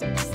Bye.